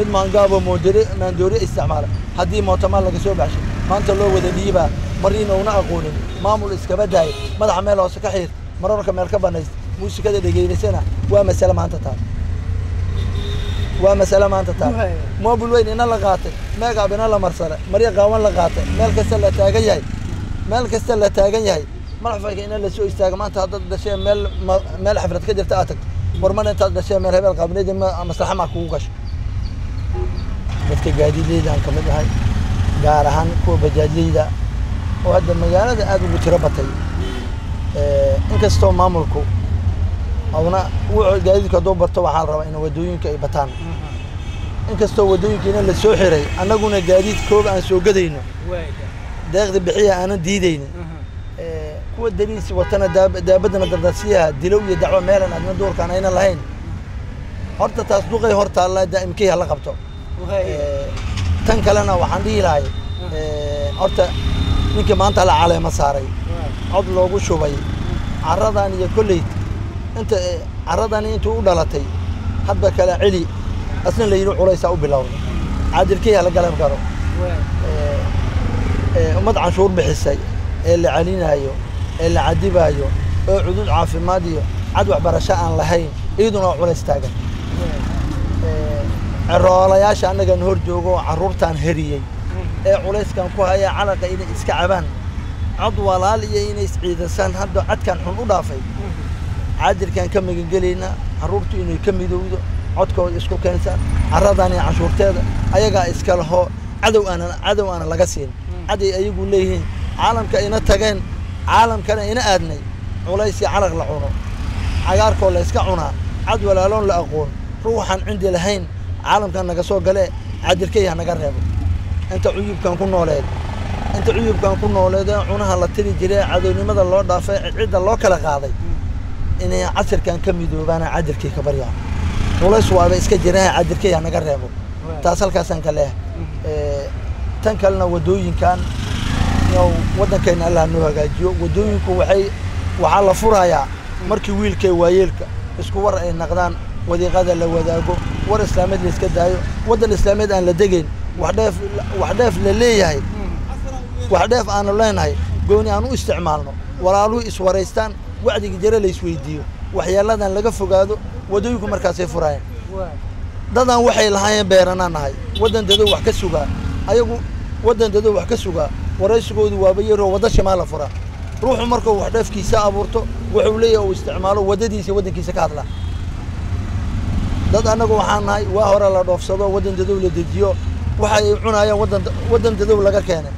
mid maangaabo maandoore isticmaala. Haddii mootomaan laga soo baxshay maanta loo wada dhiibaa mariina una aqoonin. Maamul iskaba daaya madaxa meel hoose ka xiir mararka meel ka banaysta muusikada dhegeynasana waa masale maanta taa waa masale maanta taa mobil weyn ina la qaatay meegab ina la marsada marya qaawan la qaatay meel kasta la taagan yahay meel kasta la taagan yahay. Madaxfayka ina la soo istaaga maanta haddaad dhashee meel meel xaflad ka jirta aad tagto. Warmana intaad dhashee meel hebel qaabneedi maslaxa maa kugu gasho dadka gaadiidleydan ka mid ahay gaar ahaan kuwa bajaajleyda oo hadda magaalada aada ugu tiro batay. Inkastoo maamulku auna wuxuu gaadiidku hadduu barto waxaa la rabaa in waddooyinka ay bataan. Inkastoo wadooyinkiina la soo xiray annaguna gaadiid aan soo gadayno deeqda bixiya aanan diidaynin. Kuwa dariis watana daab- daabadana dardarsiyaha dilow iyo dacwo meelan adna duurkaan aynan lahayn. Horta taas duqay hor taalla daa'imkii hala qabto tan kalena waxaan dhihi lahay eh, horta ninkii maanta la caleema saaray. Cod loogu shubay. Caradan iyo kolley inta eh, caradani intuu u dhalatay hadba kala celi. Asna la yidhi culaysaa u bilowday. Caadilkii hala galan karo. Eh, eh, ummad canshuur bixisay ee la celinaayo ee la cadibaayo oo cudud caafimaad iyo cad waxbarasho aan lahayn iyaduna waa culays taagan Ceroolayaasha annagan hor joogo oo carruurtaan heriyey ee culayskan ku haya calaqa inay iska cabaan cod walaal iyo inay isciidasaan hadda cadkan xun u dhaafay. Caadilkaan ka magangelaynaa carruurtu inay ka midowdo codkooda isku keensaan carradan iyo canshuurteeda ayagaa iska laho cadow aanan cadow aanan laga siin. Caday ayagu leeyihiin caalamka ina tageen caalamkana ina aadnay. Culays iyo calaq la cuno. Cagaarkoo la iska cunaa cad walaaloon la aqoon ruuxaan cindi lahayn caalamkan naga soo galee caadilkay ha naga reebo inta cuyubkan ku nooleed inta cuyubkan ku nooleed ee cunaha la tiri jiray cadownimada loo dhaafay cidda loo kala qaaday inay casirkan ka midoobaana caadilkii ka baryaa culays waaba iska jiraan caadilkay ha naga reebo taas halkaasaan ka leehay Eh, tan kalena wadooyinkan yow waddankeena allah noo hagaajiyo. Wadooyinku waxay waxaa la furayaa markii wiilka iyo waayeelka isku war ay naqdaan wadiiqada la wadaago war islaameed la iska daayo waddan islaameed aan la degayn wax dheef wax dheef la leeyahay wax dheef aanu leenahay gooni aan u isticmaalno walaaluhu iswaraystaan wacdiga jare la isweydiiyo waxyaaladan laga fogaado wadooyinku markaasay furaayeen. Dadaan waxay lahaayeen beeranaan nahay waddan dadow wax ka sugaa ayagu waddan dadow wax ka sugaa waraysigoodu waaba yaroo wadda shimaa la furaa. Ruuxu markuu wax dheefkiisa abuurto wuxuu leeyahay uu isticmaalo waddadiisa waddankiisa ka hadlaa dad annagu waxaan nahay waa hore la dhoofsado waddan dadow la dejiyo. Waxa ay cunayaan waddan dadow laga keenay.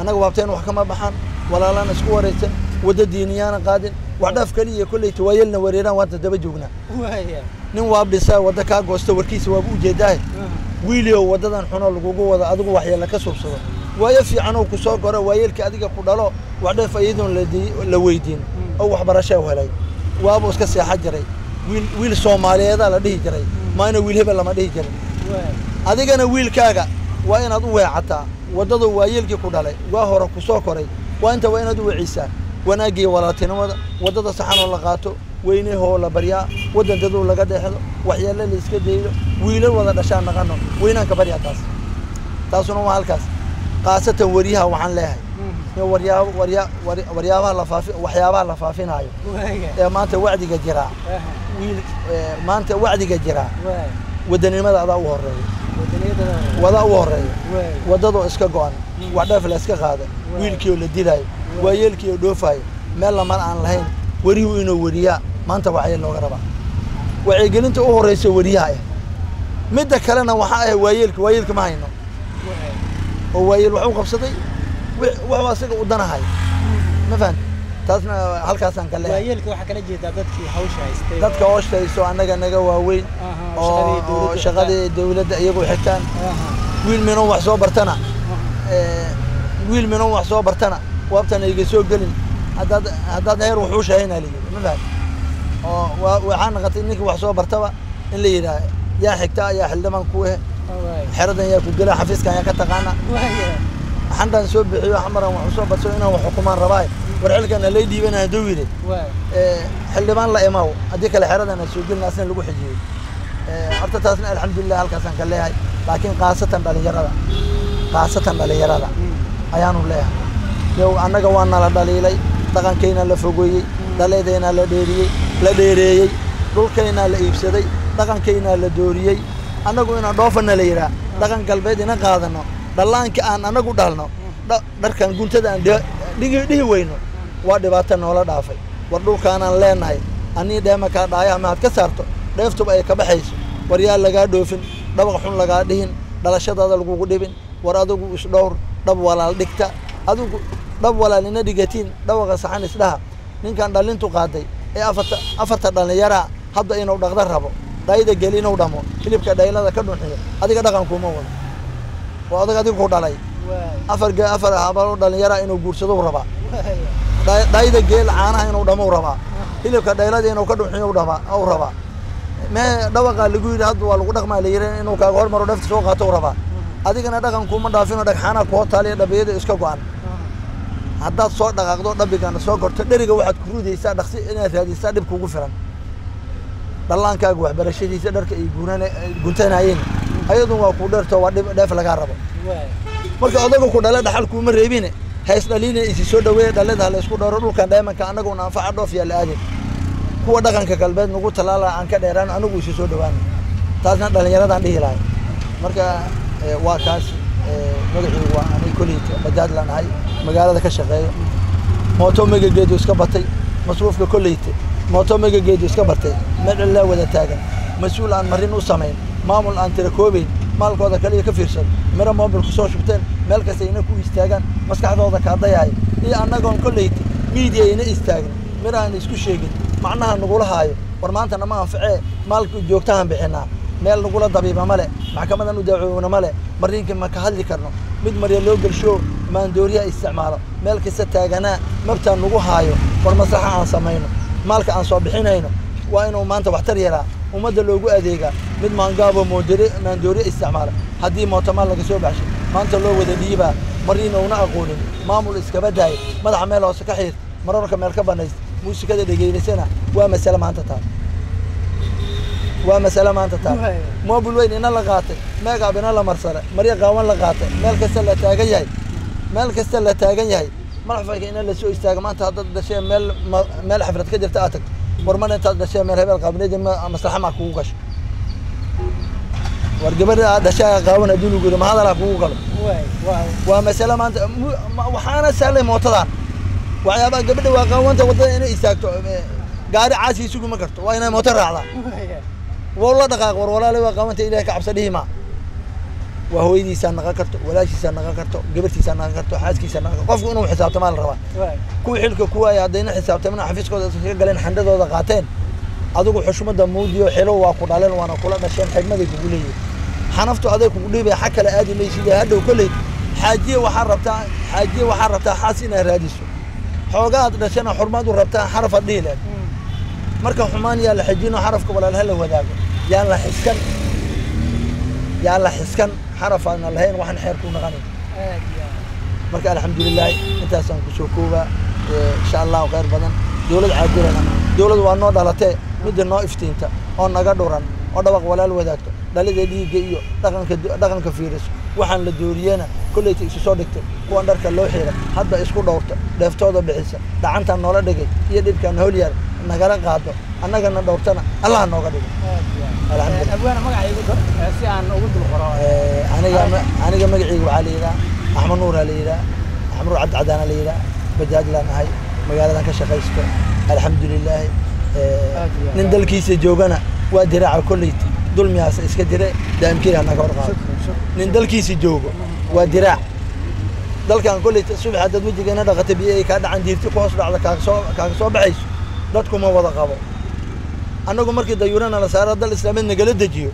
Annaga waabteen wax kama baxaan walaalaan isku waraysan wadda diiniyaana qaadin. Wax dhaaf kaliya kolleyta waayelna wareeraan waanta daba joognaa nin waab dhisaa wadda kaa goosta warkiisa waaba ujeedaahe wiiliow waddadan xuno lagugu wada adigu waxyeella ka subsado waayo fiicanoo ku soo goro waayeelka adiga ku dhalo wax dheef iyadoon la di- la weydiin. Oo waxbarasho u helay. Waabuu iska seexa jiray wiil wiil soomaaliyeedaa la dhihi jiray. Maana wiil hebel lama dhihi jirin. Adigana wiilkaaga waa inaad u weecataa. Waddada waayeelkii ku dhalay waa hore ku soo koray waa inta waa inaad u wecisaa wanaaggiiyo walaaltinimada waddada saxanoo la qaato weynehoo la baryaa waddan dadow laga dheexdo waxyaale la iska daydo wiilal wada dhashaan naqano weynaan ka baryaa taas. Taasuna waa halkaas. Khaasatan waryaha waxaan leeyahay. In waryaabo warya waryaabaha la faafi waxyaabaha la faafinaayo. Ee maanta wacdiga jiraa wiil ee, maanta wacdiga jiraa waddanimada adaa u horreeya wadaa u horreeya waddadoo iska go'an. Wax dheef la iska qaada wiilkiioo la dilaayo waayeelkiioo dhoofayo. Meel laman aan lahayn weriyuhu inuu weriyaa maanta waxyeel looga rabaa. Wacyigelinta u horeysa weriyaha ah midda kalena waxaa ah waayeelka waayeelka ma hayno. Oo waayeel wax u qabsaday wuxuu asaga u danahay. Ma fahamti تاسنا هالكاس عن كله. ويا لك واحد كنا جيت دتك حوشة يستوي. دتك حوشة يستوي أنا كنا جوا وين؟ آه. شغلة دولة يبغوا حتى. آه. ويل منو وحصو برتنا؟ آه. ويل منو وحصو برتنا؟ وابتنا يجسوا قلنا. هذا هذا غير وحوشة هنا لي. ما فهم. آه وعن غت إنك وحصو برتوا اللي يلا يا حكتا يا حلمان كوه. حردن يا كوجلا حفيز كان يا كتقانا. وهي. حندا نسوي بحيو حمرة وحصو بسوينا وحكومة رباي. War xilkan halay dhiibana hadduu yidhi xildhibaan la imaw haddii kale xeradan ha soo gelin asna lagu xijiyey horta taasna alxamdulilah halkaasaan ka leeyahay laakiin khaasatan dhalinyarada khaasatan dhalinyarada ayaanu leeyahay yow annaga waa nala dhaliilay dhaqankaynaa la fogeeyey dhaleedaynaa la dheeriyey la dheereeyey dhulkaynaa la iibsaday dhaqankaynaa la dooriyey annagu inaan dhoofana la yidhaah dhaqan galbeed ina qaadano dhallaanka aan annagu dhalno dha- dharkan guntada aan dhihi weyno waa dhibaato noola dhaafay. War dhulkaanaan leenahay. Anii dheemakaa dhaayaha maad ka saarto dheeftuba ay ka baxayso. War yaa lagaa dhoofin dhabaq xun lagaa dhihin dhalashadaada lagugu dhibin. War adigu isdhowr dhab walaal dhigta. Adigu dhab walaal ina dhigatiin dhawaqa saxan isdhaha ninkan dhalintu qaaday ee afarta afarta dhallinyaraa hadda inuu dhaqda rabo dhayda geli inuu dhamo hilibka dhaylada ka dhunxiyo adiga dhaqankuuma wado. Oo adag adiga ku dhalay. Afar afar habalo dhallinyaraa inuu guursado rabaa dhayda geel caanaha inuu dhamo rabaa. Hilibka dhaylada inuu ka dhunxiyo u rabaa. Mee dhawaqaa lagu yidhi hadda waa lagu dhaqmaa la yidhi inuu kaaga hormaro dheefta soo qaato u rabaa. Adigana dhaqankuuma dhaafinoo dhagxaanaa ku hotaaliya dhabiyada iska go-an haddaad soo dhaqaaqdo dhabigana soo gorto. Dheriga waxaad ku ridaysaa dhaqsi inaad raadisaa dhib kugu filan. Dhallaankaaga waxbarashadiisa dharka ay guntanayeen ayadun waa kuu dheerto waa dhib dheef lagaa rabo. Marka odaga ku dhale dhaxal kuuma reebine hays dhaliina isi soo dhaweeye dhalada hala isku dhowro dhulkan dheemanka annaguna anfaca dhoof yaa la aadin. Kuwa dhaqanka galbeed nagu talaala aan ka dheeraan anagu isi soo dhawaana taasna dhallinyaradaan dhihi lahay marka eh, waa kaas eh, magacii waa anay koleyta bajaaj laan ahay magaalada ka shaqeeyo. Mooto magageedu iska batay masruufka koleyta mooto magageedu iska bartay meel wada taagan. Mas'uul aan marin u samayn maamul aan tira koobayn maalkooda kaliya ka fiirsan miro moobilku soo shubteen meel kasta ina ku istaagaan maskaxdooda kaadayahay iyo annagoon koleyta miidiya ina istaagin aan isku sheegin macnaha nagula haayo war maanta nama anficee maalka joogtahan bixinaa. Meel nagula dabiiba male maxkamadan u daacoona male mariinka ma ka hadli karno. Mid marya loo gelsho maandooriyaha isticmaalo. Meel kasta taaganaa mabtaan nagu haayo war maslaxa aan samayno. Maalka aan soo bixinayno waa inuu maanta waxtar yaraa ummadda loogu adeegaa mid maangaabo moodore maandooriya isticmaala haddii mootomaal laga soo baxshay maanta loo wada dhiibaa mariina una aqoonin maamul iskaba daaya madaxa meel hoose ka xiir mararka meel ka banaysta muusikada dhegeynasana waa masale maanta taal waa masale maanta taal mobil weyn ina la qaatay meegaab ina la marsale marya qaawan la qaatay meel kasta la taagan yahay meel kasta la taagan yahay. Madaxfayka ina la soo istaaga maanta haddaad dhashee meel meel xaflad ka jirta aad tagto war mar intaad dhashee meel hebel qaabneedi maslaxa maa kugu gasho war gabadha aad dhashaa qaawan haddii lagu yidhi ma hadalaa kugu galo waa masale maanta mu- ma- waxaana sahlay mootadan waxyaabaha gabadha waa qaawanta waddada inay istaagto eh, gaari caasi isugu ma karto waa inay mooto raacdaa waa la dhaqaaq war walaale waa qaawanta ilahay ka cabsa dhihi maa waa hooyadiisaa naqan karto walaashiisaa naqan karto gabartiisaa naqan karto xaaskiisaa naqan karto qofku inuu xisaabtamaa la rabaa kuwii xilka kuwaaya haddayna xisaabtamina xafiiskooda iska galeen xandadooda qaateen adigu xushmada muudiyo xilo waa ku dhaleen waana kula dhasheen xigmaday kugu leeyihin xanaftu aday kugu dhiibaya xag kale aadi maysid hadhow kolley. Xaajiye waxaa rabtaa xaajiye waxaa rabtaa xaas inaad raadiso. Xoogaad dhashana xurmaad u rabtaa xaraf ad dhihi leed marka xumaan yaa la xijino xarafka walaalha la wadaago. Yaan la xiskan. Yaan la xiskan. Xaraf aana lahayn waxaan xeer ku naqanin marka alxamdulilaahi intaasaan ku soo koobaa insha allahu khayr badan. Dowlad caadilana dowlad waa noo dhalatee. Midda noo iftiinta. Oo naga dhuran. Oo dhabaq walaal wadaagto dhalida dhiigga iyo dhaqanka dhaqanka fiiriso waxaan la dooriyena kolleyta isu soo dhigtay kuwan dharka loo xiira hadda isku dhowrta dheeftooda bixisa dhacantaan noola dhigay iyo dhibkaan hool yaal nagala qaado annagana dhowrtana allah nooga kor eh, Eh, aniga ma- aniga magacayga waxaa la yidhaha axmed nuuraa la yidhaha axmed nuur cabdi cadaana la yidhaha bajaaj laan ahay magaaladan ka shaqaysto alxamdulilaahi Eh, nin dalkiisa joogana waa diraaca kolleyta dulmiyaasa iska dire daamkeeda naga hor qaado shukran shukran nin dalkiisa joogo waa diraac dalkan kolleyta subax haddaad wejigeena dhaqata biyo ay kaa dhacan diirti ku hoos dhacda kaaga soo kaaga soo baxayso dadkuma wada qabo. Annagu markii dayuurana la saaro dal islaameed nagala dejiyo.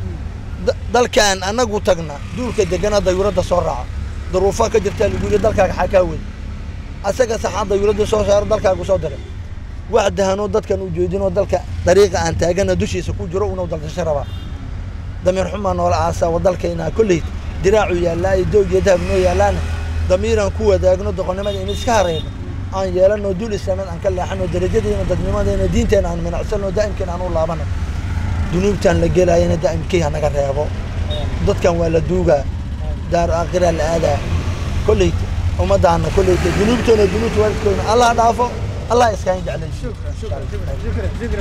Da- dalkaan annagu tagna duulka degana dayuuradda soo raaca. Daruufaa ka jirtaa lagu yidhi dalkaaga xaa kaa wey asaga saxaa dayuuradda soo saaro dalkaagu soo diray. Wax dahanoo dadkan u jeedinoo dalka dariiqa aan taagana dushiisa ku jiro unuu daldasho rabaa damiir xumaa noola aasaa wa dalkaynaa kolley diraacu yaallaa iyo doog iyo dahab noo yaallaana damiiraan ku wadaagno doqonnimada in iska harayno aan yeelano dul islaameed aan ka leexano darajadeena dadnimadeena diinteena aan minacsano daa'imkeena aan u laabano dunuubtaan la gelaayana daa'imkii ha naga reebo. Dadkan waa la duugaa daar aakhiraa la aadaa. Kolleyta ummadaana kolleyta dunuubtoona dunuubta waalidkoodna allah dhaafo. Allah iskaan jeclayso